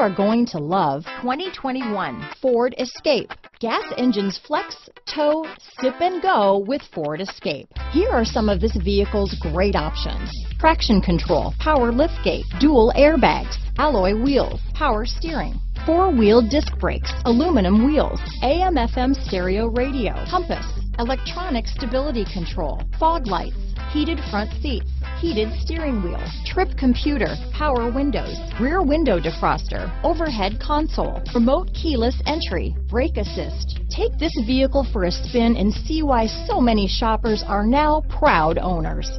are going to love 2021 Ford Escape. Gas engines flex, tow, sip and go with Ford Escape. Here are some of this vehicle's great options. Traction control, power liftgate, dual airbags, alloy wheels, power steering, four-wheel disc brakes, aluminum wheels, AM FM stereo radio, compass, electronic stability control, fog lights, heated front seats, heated steering wheel, trip computer, power windows, rear window defroster, overhead console, remote keyless entry, brake assist. Take this vehicle for a spin and see why so many shoppers are now proud owners.